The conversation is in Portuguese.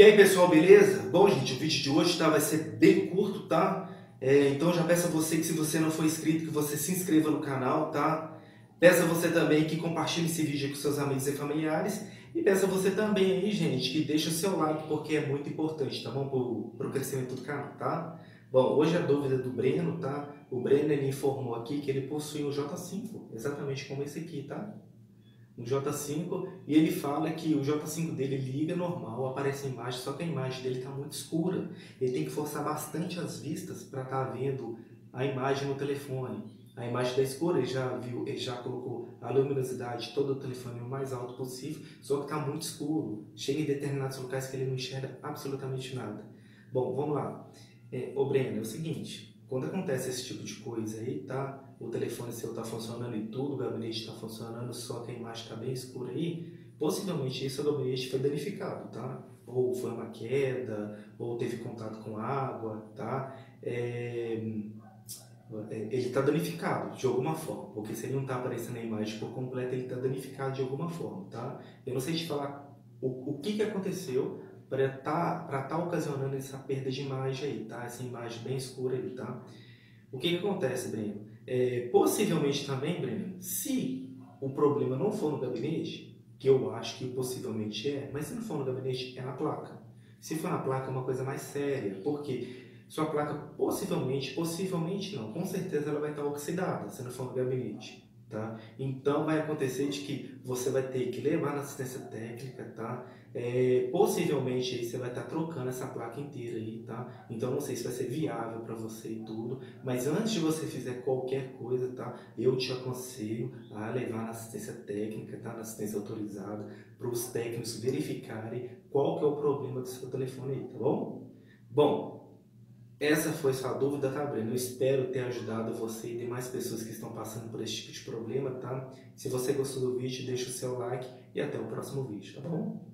E aí pessoal, beleza? Bom gente, o vídeo de hoje tá, vai ser bem curto, tá? É, então já peço a você que se você não for inscrito, que você se inscreva no canal, tá? Peço a você também que compartilhe esse vídeo com seus amigos e familiares. E peço a você também aí, gente, que deixe o seu like, porque é muito importante, tá bom? Para o crescimento do canal, tá? Bom, hoje a dúvida do Breno, tá? O Breno ele informou aqui que ele possui um J5, exatamente como esse aqui, tá? Um J5 e ele fala que o J5 dele liga normal, aparece a imagem, só que a imagem dele está muito escura. Ele tem que forçar bastante as vistas para estar tá vendo a imagem no telefone. A imagem está escura, ele já viu, ele já colocou a luminosidade todo o telefone o mais alto possível, só que está muito escuro. Chega em determinados locais que ele não enxerga absolutamente nada. Bom, vamos lá. É, ô Breno, é o seguinte, quando acontece esse tipo de coisa aí, tá? O telefone seu tá funcionando e tudo, o gabinete está funcionando, só que a imagem está bem escura aí, possivelmente esse gabinete foi danificado, tá? Ou foi uma queda, ou teve contato com água, tá? É... é ele está danificado de alguma forma, porque se ele não está aparecendo na imagem por completo, ele está danificado de alguma forma, tá? Eu não sei te falar o, o que, que aconteceu, para estar tá, tá ocasionando essa perda de imagem aí, tá? Essa imagem bem escura aí, tá? O que, que acontece, Breno? É, possivelmente também, Breno, se o problema não for no gabinete, que eu acho que possivelmente é, mas se não for no gabinete, é na placa. Se for na placa, é uma coisa mais séria, porque sua placa possivelmente, possivelmente não, com certeza ela vai estar oxidada se não for no gabinete. Tá? Então vai acontecer de que você vai ter que levar na assistência técnica, tá? É, possivelmente aí você vai estar trocando essa placa inteira aí, tá? Então não sei se vai ser viável para você e tudo, mas antes de você fizer qualquer coisa, tá? Eu te aconselho a levar na assistência técnica, tá? Na assistência autorizada, para os técnicos verificarem qual que é o problema do seu telefone aí, tá bom? Bom, essa foi sua dúvida, tá, Breno? Eu espero ter ajudado você e demais pessoas que estão passando por esse tipo de problema, tá? Se você gostou do vídeo, deixa o seu like e até o próximo vídeo, tá bom?